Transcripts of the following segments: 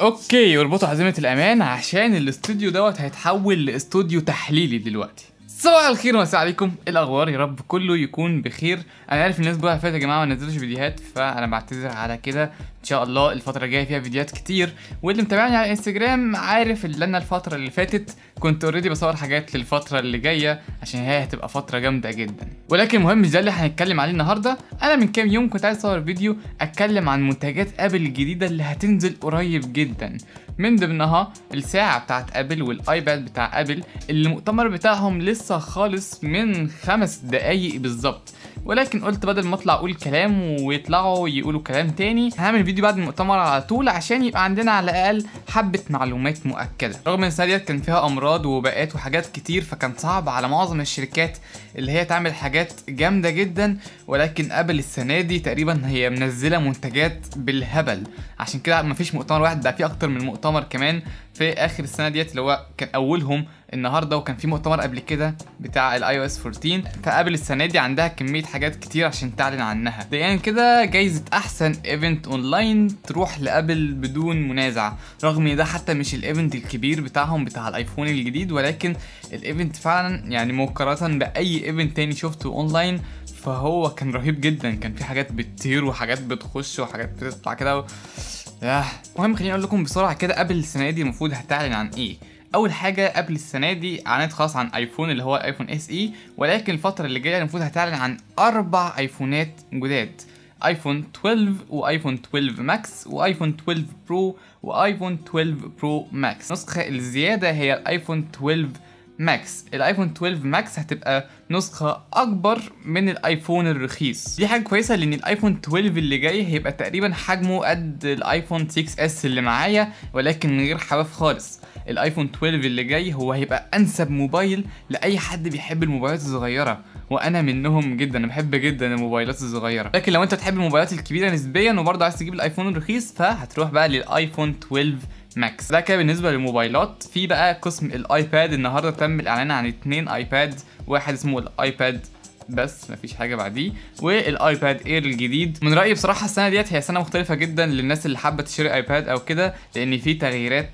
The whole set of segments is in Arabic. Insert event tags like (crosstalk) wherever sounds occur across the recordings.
OK اربطوا أحزمة الأمان عشان الاستوديو دوت هيتحول لإستوديو تحليلي دلوقتي. صباح الخير ومساء عليكم. إيه الأخبار؟ يا رب كله يكون بخير. أنا عارف الناس بقى فاتت يا جماعة ما نزلوش فيديوهات فأنا بعتذر على كده. إن شاء الله الفترة الجاية فيها فيديوهات كتير. واللي متابعني على الإنستجرام عارف إن أنا الفترة اللي فاتت كنت already بصور حاجات للفترة اللي جاية عشان هي هتبقى فترة جامدة جدا. ولكن المهم مش ده اللي هنتكلم عليه النهارده أنا من كام يوم كنت عايز أصور فيديو أتكلم عن منتجات ابل الجديدة اللي هتنزل قريب جدا. من ضمنها الساعة بتاعت ابل والايباد بتاع ابل اللي المؤتمر بتاعهم لسه خلصان من خمس دقايق بالظبط. ولكن قلت بدل ما أطلع أقول كلام ويطلعوا يقولوا كلام تاني هعمل فيديو بعد المؤتمر على طول عشان يبقى عندنا على الأقل حبة معلومات مؤكدة. رغم إن السنة كان فيها أمراض ووباءات وحاجات كتير فكان صعب على معظم الشركات اللي هي تعمل حاجات جامدة جدا ولكن ابل السنة دي تقريبا هي منزلة منتجات بالهبل. عشان كده مفيش مؤتمر واحد ده في أكتر من مؤتمر كمان في آخر السنة ديت اللي هو كان أولهم النهارده وكان في مؤتمر قبل كده بتاع ال iOS 14 فابل السنة دي عندها كمية حاجات كتير عشان تعلن عنها. يعني كده جايزة أحسن event online تروح لأبل بدون منازع رغم إن ده حتى مش ال event الكبير بتاعهم بتاع الايفون الجديد ولكن ال event فعلا يعني مقارنة بأي event تاني شفته اونلاين فهو كان رهيب جدا. كان في حاجات بتطير وحاجات بتخش وحاجات بتطلع كده و... ياه المهم خليني أقول لكم بسرعة كده ابل السنة دي المفروض هتعلن عن إيه. أول حاجة ابل السنة دي أعلنت خلاص عن ايفون اللي هو iPhone SE ولكن الفترة اللي جاية المفروض هتعلن عن أربع ايفونات جداد. iPhone 12 و iPhone 12 Max و iPhone 12 Pro و iPhone 12 Pro Max النسخه الزيادة هي ال iPhone 12 Max ال iPhone 12 Max هتبقى نسخة أكبر من الآيفون الرخيص. دي حاجة كويسة لأن الآيفون 12 اللي جاي هيبقى تقريبا حجمه قد ال iPhone 6S اللي معايا ولكن من غير حواف خالص. الايفون 12 اللي جاي هو هيبقى انسب موبايل لأي حد بيحب الموبايلات الصغيرة. وأنا منهم جدا أنا بحب جدا الموبايلات الصغيرة. لكن لو أنت تحب الموبايلات الكبيرة نسبيا وبرضه عايز تجيب الأيفون الرخيص فهتروح بقى للأيفون 12 Max ده كده بالنسبة للموبايلات. في بقى قسم الآيباد. النهارده تم الإعلان عن اتنين آيباد. واحد اسمه الآيباد بس مفيش حاجة بعديه. وال iPad Air الجديد من رأيي بصراحة السنة ديت هي سنة مختلفة جدا للناس اللي حابة تشتري آيباد أو كده لأن في تغييرات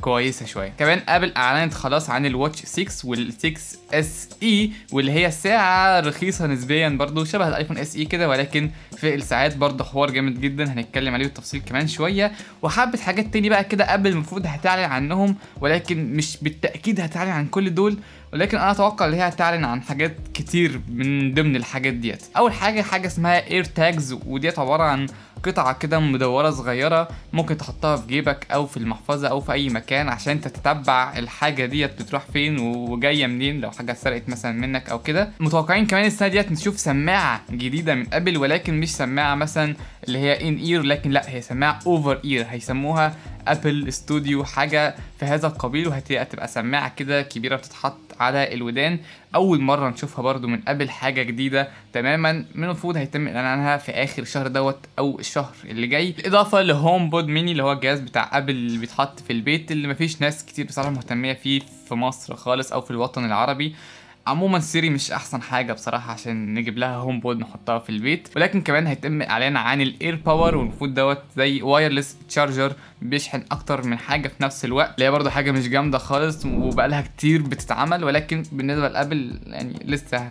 كويسة شوية. كمان ابل أعلنت خلاص عن ال Watch 6 وال6 SE واللي هي ساعة رخيصة نسبيا برضو شبه ال iPhone SE كده ولكن في الساعات برضو حوار جامد جدا. هنتكلم عليه بالتفصيل كمان شوية. وحبة حاجات تاني بقى كده ابل المفروض هتعلن عنهم ولكن مش بالتأكيد هتعلن عن كل دول. ولكن أنا أتوقع ان هي هتعلن عن حاجات كتير من ضمن الحاجات ديت. أول حاجة حاجة اسمها AirTags وديت عبارة عن قطعة كده مدورة صغيرة ممكن تحطها في جيبك أو في المحفظة أو في أي مكان عشان تتتبع الحاجة ديت بتروح فين وجاية منين لو حاجة سرقت مثلا منك أو كده. متوقعين كمان السنة ديت نشوف سماعة جديدة من أبل ولكن مش سماعة مثلا اللي هي in-ear لكن لأ هي سماعة over-ear هيسموها Apple Studio حاجة في هذا القبيل وهتبقى سماعة كده كبيرة بتتحط على الودان. أول مرة نشوفها برضو من ابل حاجة جديدة تماما. من المفروض هيتم الاعلان عنها في آخر الشهر دوت أو الشهر اللي جاي. بالاضافه ل HomePod mini اللي هو الجهاز بتاع ابل اللي بيتحط في البيت اللي مفيش ناس كتير بصراحة مهتمية فيه في مصر خالص أو في الوطن العربي. عموما Siri مش أحسن حاجة بصراحة عشان نجيب لها HomePod نحطها في البيت ولكن كمان هيتم إعلان عن ال AirPower والمفروض دوت زي wireless charger بيشحن أكتر من حاجة في نفس الوقت اللي هي برضه حاجة مش جامدة خالص وبقالها كتير بتتعمل ولكن بالنسبة لأبل يعني لسه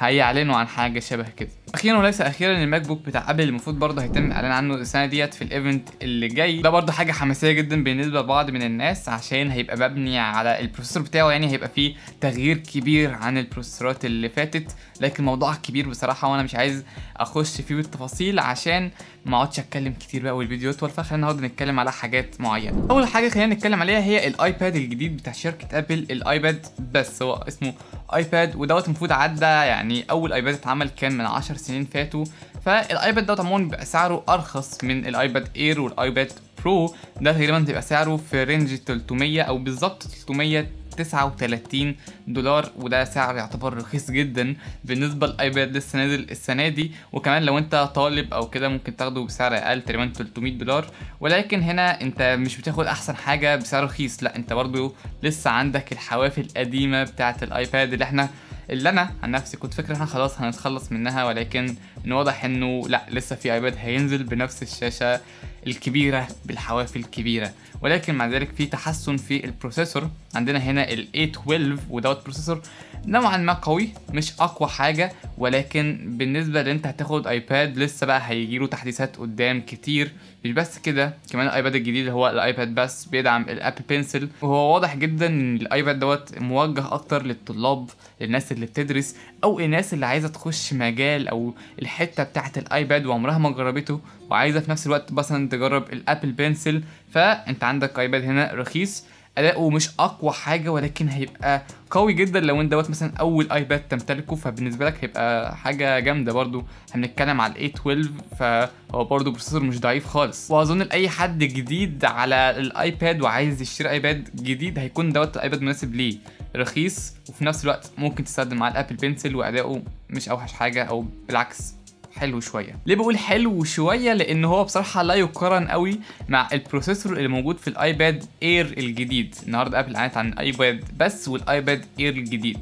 هيعلنوا عن حاجة شبه كده. أخيرا وليس أخيرا ال MacBook بتاع ابل المفروض برضه هيتم الاعلان عنه السنة ديت في ال event اللي جاي. ده برضه حاجة حماسية جدا بالنسبة لبعض من الناس عشان هيبقى مبني على ال processor بتاعه يعني هيبقى فيه تغيير كبير عن ال processorات اللي فاتت. لكن موضوع كبير بصراحة وأنا مش عايز أخش فيه بالتفاصيل عشان ما أقعدش أتكلم كتير بقى والفيديو يطول فخلينا النهارده نتكلم على حاجات معينة. أول حاجة خلينا نتكلم عليها هي الايباد الجديد بتاع شركة ابل الايباد بس. هو اسمه ايباد ودوت المفروض عدى يعني أول ايباد اتعمل كان من 10 سنين فاتوا فالايباد دوت عموما بيبقى سعره أرخص من ال iPad Air وال iPad Pro ده تقريبا بيبقى سعره في range 300 أو بالظبط 300 39 دولار وده سعر يعتبر رخيص جدا بالنسبة للايباد لسه نازل السنة دي. وكمان لو انت طالب أو كده ممكن تاخده بسعر أقل تقريبا 300 دولار. ولكن هنا انت مش بتاخد أحسن حاجة بسعر رخيص لأ انت برضو لسه عندك الحواف القديمة بتاعة الايباد اللي إحنا اللي أنا عن نفسي كنت فاكر إحنا خلاص هنتخلص منها ولكن من واضح إنه لأ لسه في ايباد هينزل بنفس الشاشة الكبيرة بالحواف الكبيرة. ولكن مع ذلك في تحسن في ال processor. عندنا هنا ال A12 ودوت processor نوعا ما قوي مش أقوى حاجة ولكن بالنسبة لأن أنت هتاخد iPad لسه بقى هيجيله تحديثات قدام كتير. مش بس كده كمان ال iPad الجديد هو ال iPad بس بيدعم ال Apple Pencil وهو واضح جدا إن ال iPad دوت موجه أكتر للطلاب للناس اللي بتدرس أو الناس اللي عايزة تخش مجال أو الحتة بتاعة ال iPad وعمرها ما جربته وعايزة في نفس الوقت مثلا تجرب ال Apple Pencil فأنت عندك iPad هنا رخيص أداؤه مش أقوى حاجة ولكن هيبقى قوي جدا لو أنت دوت مثلا أول iPad تمتلكه فبالنسبة لك هيبقى حاجة جامدة برضو. هنتكلم على ال A12 فهو برضو processor مش ضعيف خالص. وأظن لأي حد جديد على ال iPad وعايز يشتري iPad جديد هيكون دوت iPad مناسب ليه. رخيص وفي نفس الوقت ممكن تستخدم مع ال Apple Pencil وأداؤه مش أوحش حاجة أو بالعكس. حلو شوية. ليه بقول حلو شوية؟ لأن هو بصراحة لا يقارن قوي مع ال processor اللي موجود في ال iPad Air الجديد. النهارده Apple اعلنت عن ال iPad بس وال iPad Air الجديد.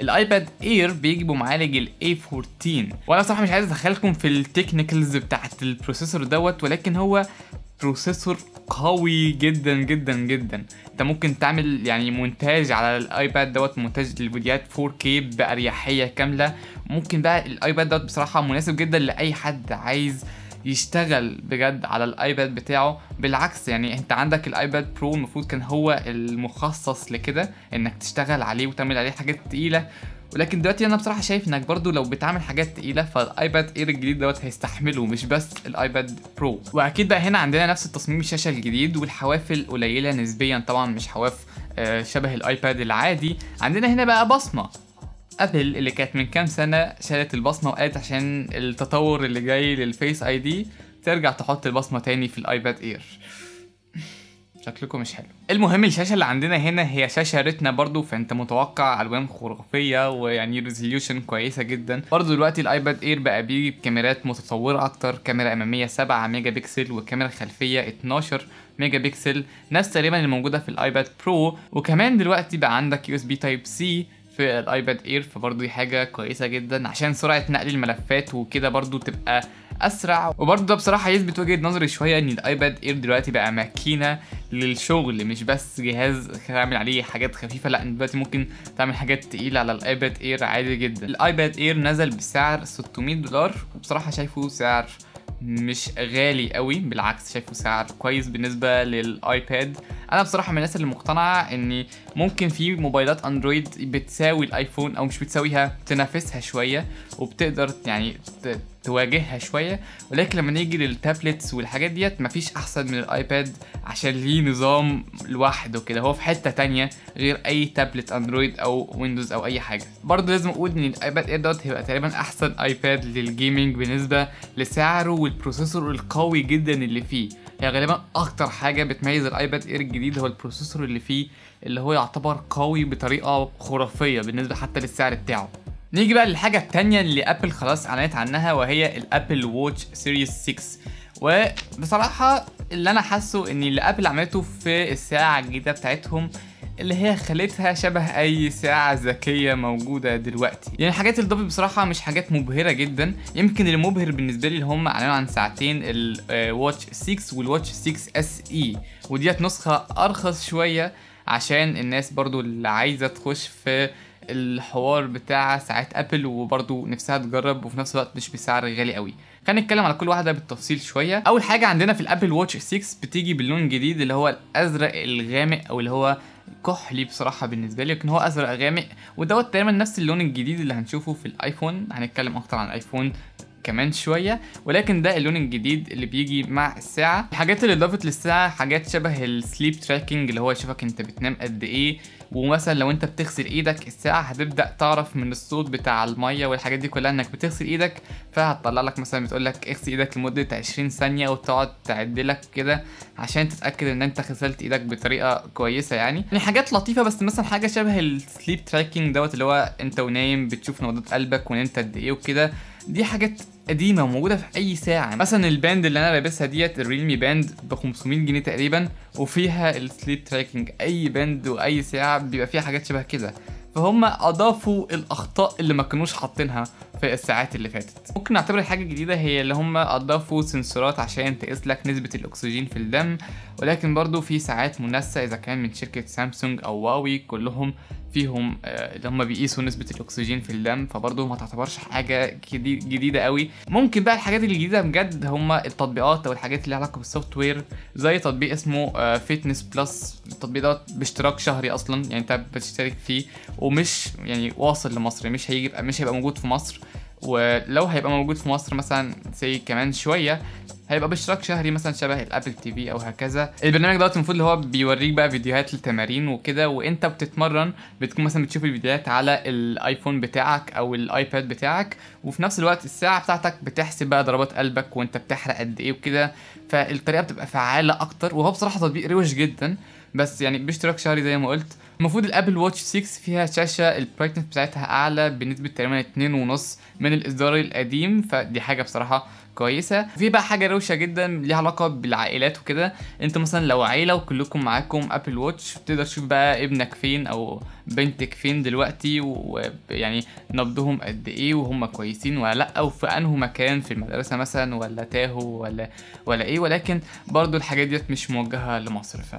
ال iPad Air بيجي بمعالج ال A14 وأنا بصراحة مش عايز أدخلكم في ال technicals بتاعت ال processor دوت ولكن هو processor قوي جدا جدا جدا. انت ممكن تعمل يعني مونتاج على ال iPad دوت مونتاج للفيديوهات 4K بأريحية كاملة. ممكن بقى ال iPad دوت بصراحة مناسب جدا لأي حد عايز يشتغل بجد على ال iPad بتاعه. بالعكس يعني انت عندك ال iPad Pro المفروض كان هو المخصص لكده انك تشتغل عليه وتعمل عليه حاجات تقيلة. ولكن دلوقتي أنا بصراحة شايف انك برضو لو بتعمل حاجات تقيلة فال iPad Air الجديد دوت هيستحمله مش بس ال iPad Pro واكيد بقى هنا عندنا نفس التصميم الشاشة الجديد والحوافل قليلة نسبيا طبعا مش حواف آه، شبه ال iPad العادي. عندنا هنا بقى بصمة. Apple اللي كانت من كام سنة شالت البصمة وقالت عشان التطور اللي جاي لل Face ID ترجع تحط البصمة تاني في ال iPad Air شكلكم مش حلو. المهم الشاشة اللي عندنا هنا هي شاشة Retina برضو فأنت متوقع ألوان خرافية ويعني resolution كويسة جدا. برضو دلوقتي ال iPad Air بقى بيجي بكاميرات متطورة أكتر كاميرا أمامية 7 ميجا بكسل وكاميرا خلفية 12 ميجا بكسل نفس تقريبا اللي موجودة في ال iPad Pro وكمان دلوقتي بقى عندك USB Type-C في ال iPad Air فبرضه دي حاجة كويسة جدا عشان سرعة نقل الملفات وكده برضه تبقى أسرع. وبرضه ده بصراحة يثبت وجهة نظري شوية إن ال iPad Air دلوقتي بقى ماكينة للشغل مش بس جهاز تعمل عليه حاجات خفيفة لأ دلوقتي ممكن تعمل حاجات تقيلة على ال iPad Air عادي جدا. ال iPad Air نزل بسعر 600 دولار وبصراحة شايفه سعر مش غالي قوي بالعكس شايفه سعر كويس بالنسبة لل iPad. أنا بصراحة من الناس اللي مقتنعة ان ممكن في موبايلات Android بتساوي ال iPhone أو مش بتساويها تنافسها شوية وبتقدر يعني تواجهها شوية ولكن لما نيجي لل tablets والحاجات ديت مفيش أحسن من ال iPad عشان ليه نظام لوحده كده. هو في حتة تانية غير أي tablet Android أو Windows أو أي حاجة. برضه لازم أقول إن ال iPad Air دوت هيبقى تقريبا أحسن iPad لل gaming بالنسبة لسعره وال processor القوي جدا اللي فيه. هي غالبا أكتر حاجة بتميز ال iPad Air الجديد هو ال processor اللي فيه اللي هو يعتبر قوي بطريقة خرافية بالنسبة حتى للسعر بتاعه. نيجي بقى للحاجة التانية اللي Apple خلاص أعلنت عنها وهي ال Apple Watch Series 6 وبصراحة اللي أنا حاسه إن اللي Apple عملته في الساعة الجديدة بتاعتهم اللي هي خلتها شبه أي ساعة ذكية موجودة دلوقتي. يعني الحاجات اللي ضافت بصراحة مش حاجات مبهرة جدا. يمكن اللي مبهر بالنسبة لي اللي هم أعلنوا عن ساعتين ال Watch 6 وال Watch 6 SE وديت نسخة أرخص شوية عشان الناس برضو اللي عايزة تخش في الحوار بتاع ساعات Apple وبرضه نفسها تجرب وفي نفس الوقت مش بسعر غالي قوي. خلينا نتكلم على كل واحدة بالتفصيل شوية. أول حاجة عندنا في ال Apple Watch 6 بتيجي باللون الجديد اللي هو الأزرق الغامق أو اللي هو كحلي بصراحة بالنسبة لي لكن هو أزرق غامق. ودوت تقريبا نفس اللون الجديد اللي هنشوفه في ال iPhone. هنتكلم أكتر عن ال iPhone كمان شوية. ولكن ده اللون الجديد اللي بيجي مع الساعة. الحاجات اللي اضافت للساعة حاجات شبه ال sleep tracking اللي هو يشوفك أنت بتنام قد إيه. ومثلا لو أنت بتغسل إيدك الساعة هتبدأ تعرف من الصوت بتاع المية والحاجات دي كلها إنك بتغسل إيدك فهتطلع لك مثلا بتقول لك اغسل إيدك لمدة 20 ثانية وتقعد تعد لك كده عشان تتأكد إن أنت غسلت إيدك بطريقة كويسة يعني. يعني حاجات لطيفة بس مثلا حاجة شبه ال sleep tracking دوت اللي هو أنت ونايم بتشوف نبضات قلبك ونمت قد إيه وكده دي حاجات قديمة وموجودة في أي ساعة. مثلا ال band اللي أنا لابسها ديت ال Realme Band ب 500 جنيه تقريبا وفيها ال sleep tracking أي band وأي ساعة بيبقى فيها حاجات شبه كده. فهم أضافوا الأخطاء اللي ما كانوش حاطينها. في الساعات اللي فاتت. ممكن نعتبر الحاجة الجديده هي اللي هم أضافوا sensorات عشان تقيس لك نسبة الأكسجين في الدم ولكن برضو في ساعات منافسه إذا كان من شركة سامسونج أو هواوي كلهم فيهم آه، اللي هم بيقيسوا نسبة الأكسجين في الدم فبرضه ما تعتبرش حاجة جدي- جديدة قوي. ممكن بقى الحاجات الجديدة بجد هم التطبيقات أو الحاجات اللي لها علاقة بال software زي تطبيق اسمه Fitness Plus التطبيق ده باشتراك شهري أصلا يعني أنت بتشترك فيه ومش يعني واصل لمصر مش هيجي مش هيبقى موجود في مصر. ولو هيبقى موجود في مصر مثلا زي كمان شوية هيبقى باشتراك شهري مثلا شبه ال Apple TV أو هكذا. البرنامج دوت المفروض اللي هو بيوريك بقى فيديوهات للتمارين وكده وإنت بتتمرن بتكون مثلا بتشوف الفيديوهات على الآيفون بتاعك أو الآيباد بتاعك وفي نفس الوقت الساعة بتاعتك بتحسب بقى ضربات قلبك وإنت بتحرق قد إيه وكده. فالطريقة بتبقى فعالة أكتر وهو بصراحة تطبيق روش جدا. بس يعني باشتراك شهري زي ما قلت. المفروض ال Apple Watch 6 فيها شاشة ال brightness بتاعتها أعلى بنسبة تقريبا 2.5 من الاصدار القديم فدي حاجة بصراحة كويسة. في بقى حاجة روشة جدا ليها علاقة بالعائلات وكده. انت مثلا لو عيلة وكلكم معاكم Apple Watch تقدر تشوف بقى ابنك فين أو بنتك فين دلوقتي ويعني نبضهم قد إيه وهم كويسين ولا لأ وفي انه مكان في المدرسة مثلا ولا تاهوا ولا ولا إيه. ولكن برضو الحاجات ديت مش موجهة لمصر ف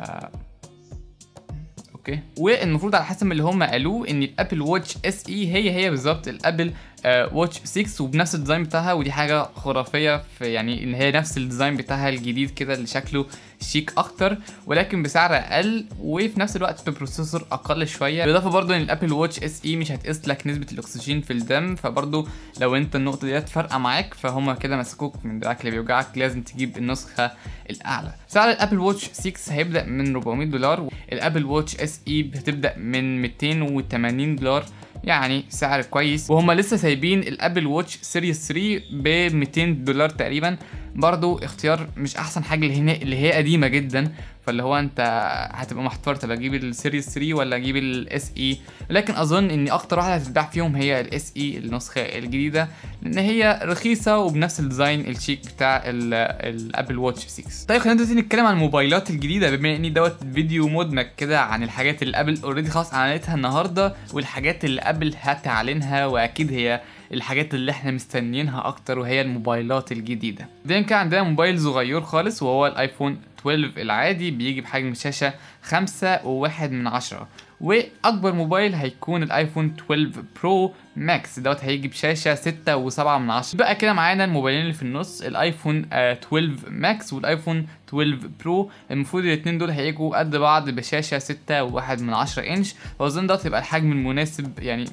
okay؟ والمفروض على حسب اللي هم قالوه إن ال Apple Watch SE هي هي بالظبط ال Apple Watch 6 وبنفس ال design بتاعها ودي حاجة خرافية في يعني إن هي نفس ال design بتاعها الجديد كده اللي شكله شيك أكتر ولكن بسعر أقل وفي نفس الوقت ب processor أقل شوية. بالإضافة برضو إن ال Apple Watch SE مش هتقيس لك نسبة الأكسجين في الدم فبرضو لو أنت النقطة ديت فارقة معاك فهم كده مسكوك من دراعك اللي بيوجعك لازم تجيب النسخة الأعلى. سعر ال Apple Watch 6 هيبدأ من 400 دولار ال Apple Watch SE هتبدا من 280 دولار يعني سعر كويس. وهم لسه سايبين ال Apple Watch Series 3 ب 200 دولار تقريبا. برضو اختيار مش أحسن حاجة اللي هنا اللي هي قديمة جدا. فاللي هو انت هتبقى محتار طب أجيب ال Series 3 ولا أجيب ال SE لكن أظن إن أكتر واحدة هتتباع فيهم هي ال SE النسخة الجديدة لأن هي رخيصة وبنفس ال design الشيك بتاع ال Apple Watch 6 طيب خلينا دلوقتي نتكلم عن الموبايلات الجديدة بما ان دوت فيديو مدمج كده عن الحاجات اللي Apple already خلاص أعلنتها النهارده والحاجات اللي Apple هتعلنها وأكيد هي الحاجات اللي إحنا مستنيينها أكتر وهي الموبايلات الجديدة. دايما كان عندنا موبايل صغير خالص وهو ال iPhone 12 العادي بيجي بحجم شاشه 5 وواحد من عشرة. وأكبر موبايل هيكون ال iPhone 12 Pro Max. دوت هيجي بشاشة 6 وسبعة من عشرة. بقى كده معانا الموبايلين اللي في النص ال iPhone آه 12 Max وال iPhone 12 Pro. المفروض الاثنين دول هيجوا قد بعض بشاشة 6 وواحد من عشرة انش. واظن دوت يبقى الحجم المناسب يعني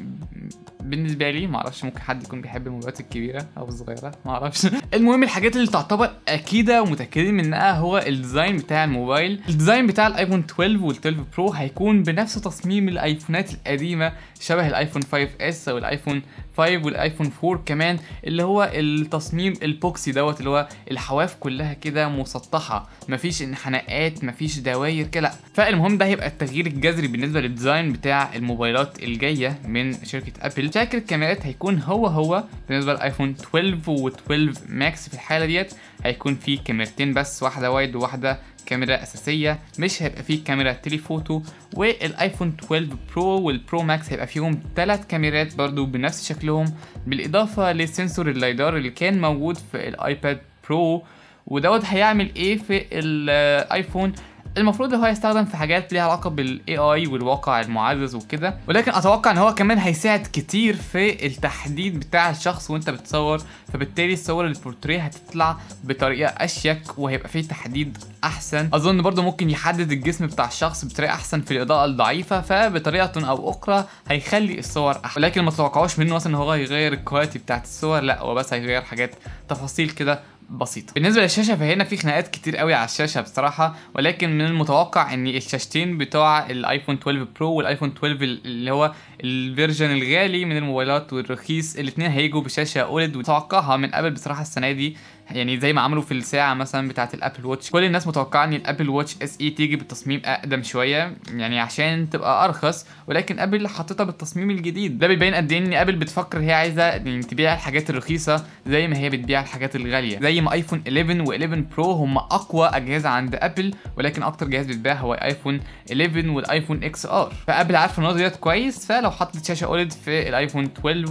بالنسبة لي معرفش ممكن حد يكون بيحب الموبايلات الكبيرة أو الصغيرة معرفش (laughs) المهم الحاجات اللي تعتبر أكيدة ومتأكدين منها هو ال design بتاع الموبايل. ال design بتاع ال iPhone 12 وال12 Pro هيكون بنفس تصميم ال iPhoneات القديمة شبه ال iPhone 5S أو ال iPhone 5 وال iPhone 4 كمان اللي هو التصميم ال boxy دوت اللي هو الحواف كلها كده مسطحة. مفيش انحناءات مفيش دواير كده فالمهم ده هيبقى التغيير الجذري بالنسبة لل design بتاع الموبايلات الجاية من شركة Apple شكل الكاميرات هيكون هو هو بالنسبة لل iPhone 12 و12 Max في الحالة ديت؟ هيكون في كاميرتين بس واحدة wide وواحدة كاميرا أساسية. مش هيبقى فيه كاميرا telephoto. وال iPhone 12 Pro وال Pro Max هيبقى فيهم ثلاث كاميرات برضو بنفس شكلهم. بالإضافة ل sensor ال LiDAR اللي كان موجود في ال iPad Pro ودوت هيعمل إيه في ال iPhone؟ المفروض هو هيستخدم في حاجات ليها علاقة بال AR والواقع المعزز وكده ولكن أتوقع إن هو كمان هيساعد كتير في التحديد بتاع الشخص وأنت بتصور فبالتالي الصور البورتريه هتطلع بطريقة أشيك وهيبقى فيه تحديد أحسن. أظن برضو ممكن يحدد الجسم بتاع الشخص بطريقة أحسن في الإضاءة الضعيفة فبطريقة أو أخرى هيخلي الصور احسن ولكن ما تتوقعوش منه مثلا إن هو هيغير ال quality بتاعت الصور لأ هو بس هيغير حاجات تفاصيل كده بسيطة. بالنسبة للشاشة فهنا في خناقات كتير قوي على الشاشة بصراحة ولكن من المتوقع إن الشاشتين بتوع ال iPhone 12 Pro وال iPhone 12 اللي هو ال version الغالي من الموبايلات والرخيص الاثنين هيجوا بشاشة OLED وتوقعها من قبل بصراحة السنة دي يعني زي ما عملوا في الساعة مثلا بتاعة ال Apple Watch. كل الناس متوقعة إن ال Apple Watch SE تيجي بالتصميم أقدم شوية يعني عشان تبقى أرخص ولكن Apple حطيتها بالتصميم الجديد. ده بيبين قد إيه إن Apple بتفكر هي عايزة يعني تبيع الحاجات الرخيصة زي ما هي بتبيع الحاجات الغالية. زي ما iPhone 11 و11 Pro هم أقوى أجهزة عند Apple ولكن أكتر جهاز بيتباع هو iPhone 11 وال iPhone XR ف Apple عارفة النقطة ديت كويس فلو حطت شاشة OLED في ال iPhone 12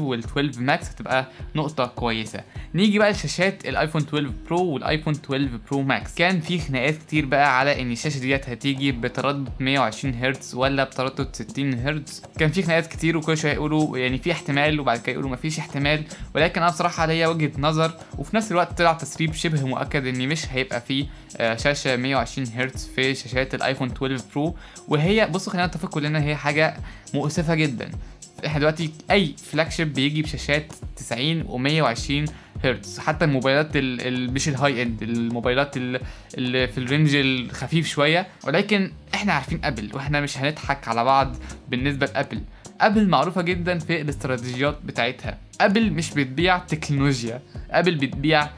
وال12 Max هتبقى نقطة كويسة. نيجي بقى لشاشات ال iPhone 12 Pro وال iPhone 12 Pro Max كان في خناقات كتير بقى على إن الشاشة ديت هتيجي بتردد 120 هرتز ولا بتردد 60 هرتز. كان في خناقات كتير وكل شوية يقولوا يعني في احتمال وبعد كده يقولوا مفيش احتمال. ولكن أنا بصراحة ليا وجهة نظر وفي نفس الوقت طلع تسريب شبه مؤكد إن مش هيبقى في آه، شاشة 120 هرتز في شاشات ال iPhone 12 Pro وهي بصوا خلينا نتفق كلنا هي حاجة مؤسفة جدا. إحنا دلوقتي أي flagship بيجي بشاشات 90 و120 هرتز حتى الموبايلات ال ال مش ال high end الموبايلات ال- اللي في ال range الخفيف شوية. ولكن إحنا عارفين Apple وإحنا مش هنضحك على بعض بالنسبة ل Apple Apple معروفة جدا في الاستراتيجيات بتاعتها. Apple مش بتبيع تكنولوجيا. Apple بتبيع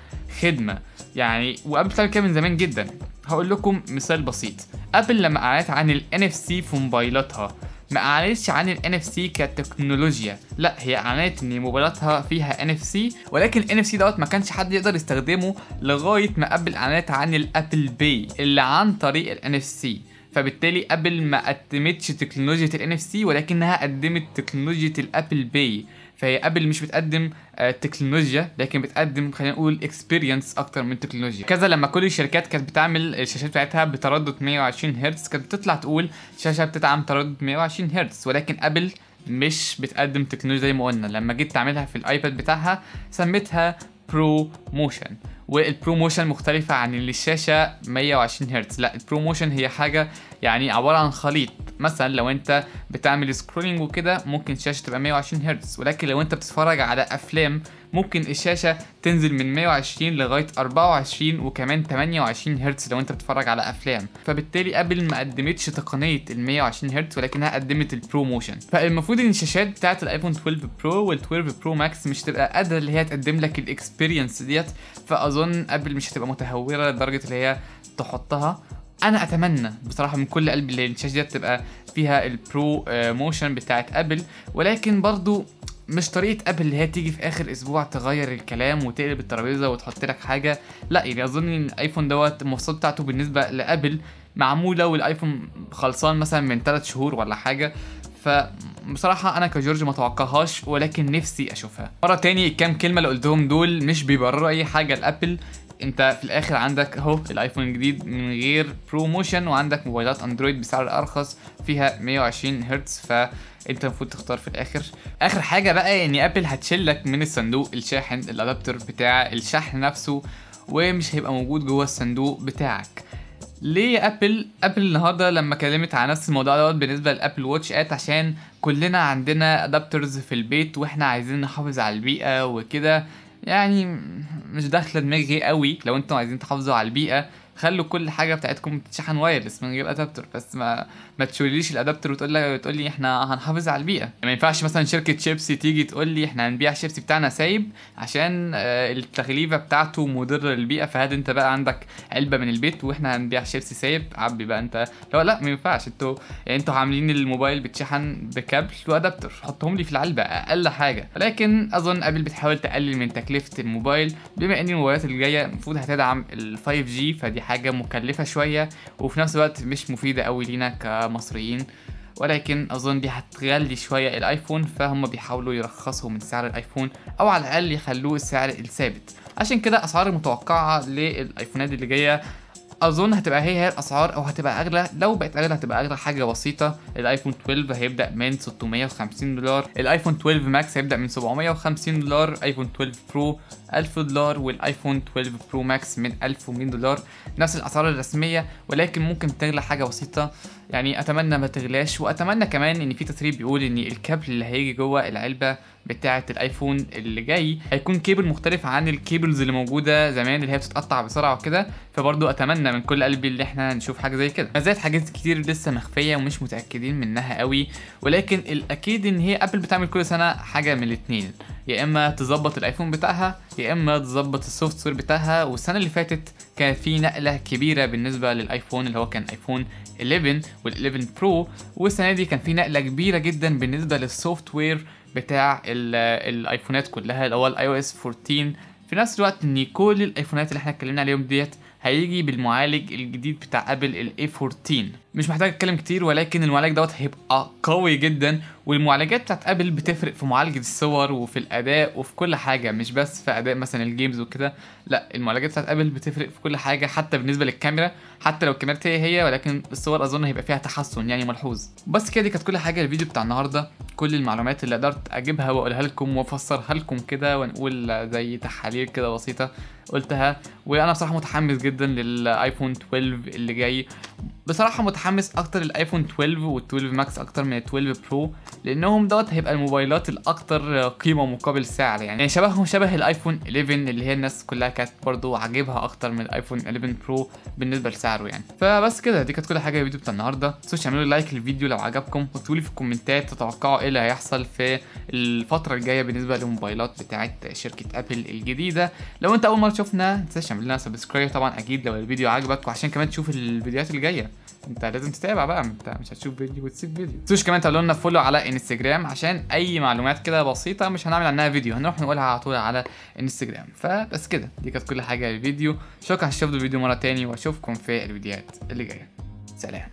خدمة. يعني و Apple بتعمل كده من زمان جدا. هقول لكم مثال بسيط. ابل لما أعلنت عن ال NFC في موبايلاتها ما أعلنتش عن ال NFC كتكنولوجيا. لا هي أعلنت إن موبايلاتها فيها NFC ولكن ال NFC دوت ما كانش حد يقدر يستخدمه لغاية ما ابل اعلنت عن ال Apple Pay اللي عن طريق ال NFC فبالتالي ابل ما قدمتش تكنولوجيا ال NFC ولكنها قدمت تكنولوجيا ال Apple Pay فهي ابل مش بتقدم آه، تكنولوجيا لكن بتقدم خلينا نقول experience أكتر من تكنولوجيا. كذا لما كل الشركات كانت بتعمل الشاشات بتاعتها بتردد 120 هرتز كانت بتطلع تقول شاشة بتدعم تردد 120 هرتز. ولكن ابل مش بتقدم تكنولوجيا زي ما قلنا. لما جيت تعملها في الآيباد بتاعها سميتها Pro Motion وال Pro Motion مختلفة عن اللي الشاشة 120 هرتز. لا ال Pro Motion هي حاجة يعني عبارة عن خليط. مثلا لو أنت بتعمل scrolling وكده ممكن الشاشة تبقى 120 هرتز. ولكن لو أنت بتتفرج على أفلام ممكن الشاشة تنزل من 120 لغاية 24 وكمان 28 هرتز لو انت بتتفرج على أفلام. فبالتالي ابل ما قدمتش تقنية ال 120 هرتز ولكنها قدمت ال Pro Motion فالمفروض إن الشاشات بتاعت الايفون 12 Pro وال 12 Pro Max مش تبقى قادرة اللي هي تقدم لك ال experience ديت فأظن ابل مش هتبقى متهورة لدرجة اللي هي تحطها. أنا أتمنى بصراحة من كل قلبي إن الشاشة ديت تبقى فيها ال Pro Motion بتاعت ابل ولكن برضو مش طريقة ابل اللي هي تيجي في آخر أسبوع تغير الكلام وتقلب الترابيزة وتحط لك حاجة. لا يعني أظن إن الآيفون دوت المواصفات بتاعته بالنسبة لابل معمولة والآيفون خلصان مثلا من 3 شهور ولا حاجة. فبصراحة أنا كجورج ما توقعهاش ولكن نفسي أشوفها. مرة تاني الكام كلمة اللي قلتهم دول مش بيبرروا أي حاجة لأبل. انت في الآخر عندك اهو الايفون الجديد من غير Pro Motion وعندك موبايلات اندرويد بسعر ارخص فيها 120 هرتز فانت المفروض تختار في الآخر. اخر حاجة بقى ان ابل هتشيل لك من الصندوق الشاحن ال adapter بتاع الشحن نفسه ومش هيبقى موجود جوه الصندوق بتاعك. ليه يا ابل ابل النهارده لما كلمت على نفس الموضوع دوت بالنسبة لل Apple Watch قالت عشان كلنا عندنا adapters في البيت وإحنا عايزين نحافظ على البيئة وكده. يعني مش داخلة دماغي قوي. لو أنتوا عايزين تحافظوا على البيئة خلوا كل حاجة بتاعتكم تتشحن wireless من غير adapter بس ما ما تشيليش ال adapter وتقول لي تقول لي إحنا هنحافظ على البيئة. ما ينفعش مثلا شركة شيبسي تيجي تقول لي إحنا هنبيع الشيبسي بتاعنا سايب عشان آه، التغليفة بتاعته مضرة للبيئة فهات أنت بقى عندك علبة من البيت وإحنا هنبيع شيبسي سايب؟ عبي بقى أنت. لا لا ما ينفعش. أنتوا يعني أنتوا عاملين الموبايل بيتشحن بكابل و adapter. حطهم لي في العلبة أقل حاجة. ولكن أظن ابل بتحاول تقلل من تكلفة الموبايل. بما إن الموبايلات اللي جاية المفروض هتدعم ال 5G فدي حاجة مكلفة شوية وفي نفس الوقت مش مفيدة قوي لينا كمصريين ولكن أظن دي هتغلي شوية الآيفون فهم بيحاولوا يرخصوا من سعر الآيفون أو على الأقل يخلوه السعر الثابت. عشان كده أسعار المتوقعه للآيفونات اللي جاية. أظن هتبقى هي هي الأسعار أو هتبقى أغلى. لو بقت أغلى هتبقى أغلى حاجة بسيطة. الآيفون 12 هيبدأ من 650 دولار. الآيفون 12 Max هيبدأ من 750 دولار. آيفون 12 Pro 1000 دولار والآيفون 12 Pro Max من 1100 دولار. نفس الأسعار الرسمية ولكن ممكن تغلى حاجة بسيطة. يعني أتمنى ما تغلاش وأتمنى كمان إن في تسريب بيقول إن الكابل اللي هيجي جوه العلبة بتاعة الآيفون اللي جاي هيكون كيبل مختلف عن ال cables اللي موجودة زمان اللي هي بتتقطع بسرعة وكده. فبرضو أتمنى من كل قلبي إن إحنا نشوف حاجة زي كده. ما زالت حاجات كتير لسه مخفية ومش متأكدين منها قوي ولكن الأكيد إن هي ابل بتعمل كل سنة حاجة من الاثنين يا إما تظبط الآيفون بتاعها يا إما تظبط ال software بتاعها. والسنة اللي فاتت كانت في نقلة كبيرة بالنسبة للآيفون اللي هو كان آيفون 11 وال11 Pro والسنة دي كان في نقلة كبيرة جدا بالنسبة لل software بتاع الايفونات كلها اللي هو ال iOS 14 في نفس الوقت إن كل الايفونات اللي إحنا اتكلمنا عليهم ديت هيجي بالمعالج الجديد بتاع ابل ال A14 مش محتاج اتكلم كتير ولكن المعالج دوت هيبقى قوي جدا والمعالجات بتاعت ابل بتفرق في معالجة الصور وفي الأداء وفي كل حاجة مش بس في أداء مثلا ال games وكده. لا المعالجات بتاعت ابل بتفرق في كل حاجة حتى بالنسبة للكاميرا حتى لو الكاميرات هي هي ولكن الصور أظن هيبقى فيها تحسن يعني ملحوظ. بس كده دي كانت كل حاجة الفيديو بتاع النهارده. كل المعلومات اللي قدرت أجيبها وأقولها لكم وأفسرها لكم كده ونقول زي تحاليل كده بسيطة قلتها. وأنا بصراحة متحمس جدا للايفون 12 اللي جاي. بصراحة متحمس أكتر للآيفون 12 وال12 Max أكتر من ال12 Pro لأنهم دوت هيبقى الموبايلات الأكتر قيمة مقابل سعر يعني. يعني شبههم شبه الآيفون 11 اللي هي الناس كلها كانت برضو عاجبها أكتر من الآيفون 11 Pro بالنسبة لسعره يعني. فبس كده دي كانت كل حاجة الفيديو بتاع النهاردة. متنسوش تعملوا like للفيديو لو عجبكم وتقولي في الكومنتات تتوقعوا إيه اللي هيحصل في الفترة الجاية بالنسبة للموبايلات بتاعت شركة أبل الجديدة. لو أنت أول مرة تشوفنا متنساش تعمل لنا subscribe طبعا أكيد لو الفيديو عجبك وعشان كمان تشوف الفيديوهات اللي جاية. انت لازم تتابع بقى انت مش هتشوف فيديو وتسيب فيديو. تنسوش كمان تعملوا لنا follow على انستجرام عشان أي معلومات كده بسيطة مش هنعمل عنها فيديو هنروح نقولها على طول على انستجرام فبس كده دي كانت كل حاجة للفيديو شكرا عشان تشوفوا الفيديو مرة تاني وأشوفكم في الفيديوهات اللي جاية. سلام.